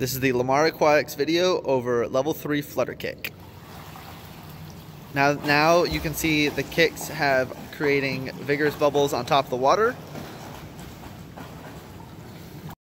This is the Lamar Aquatics video over level 3 flutter kick. Now, now you can see the kicks have creating vigorous bubbles on top of the water